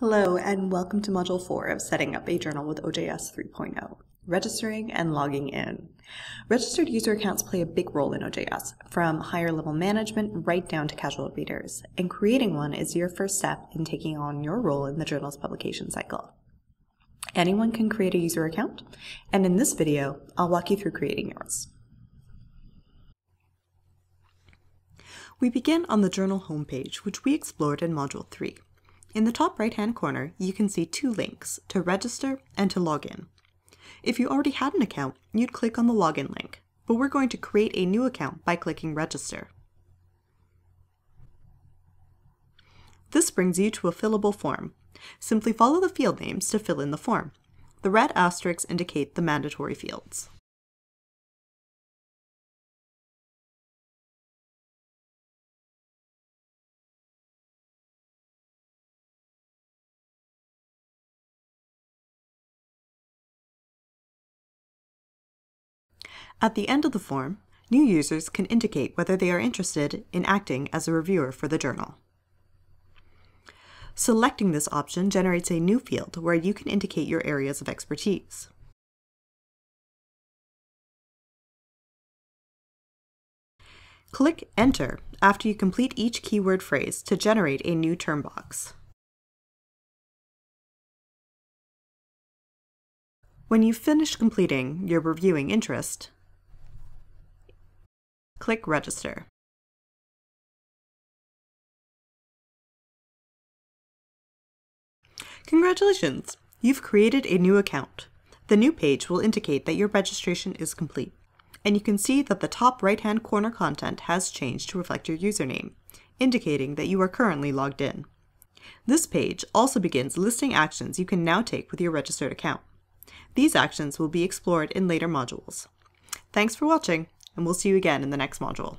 Hello, and welcome to Module 4 of Setting Up a Journal with OJS 3.0, Registering and Logging In. Registered user accounts play a big role in OJS, from higher level management right down to casual readers, and creating one is your first step in taking on your role in the journal's publication cycle. Anyone can create a user account, and in this video, I'll walk you through creating yours. We begin on the journal homepage, which we explored in Module 3. In the top right hand corner, you can see two links, to register and to log in. If you already had an account, you'd click on the login link, but we're going to create a new account by clicking register. This brings you to a fillable form. Simply follow the field names to fill in the form. The red asterisks indicate the mandatory fields. At the end of the form, new users can indicate whether they are interested in acting as a reviewer for the journal. Selecting this option generates a new field where you can indicate your areas of expertise. Click Enter after you complete each keyword phrase to generate a new term box. When you've finished completing your reviewing interest, Click Register. Congratulations! You've created a new account. The new page will indicate that your registration is complete, and you can see that the top right-hand corner content has changed to reflect your username, indicating that you are currently logged in. This page also begins listing actions you can now take with your registered account. These actions will be explored in later modules. Thanks for watching! And we'll see you again in the next module.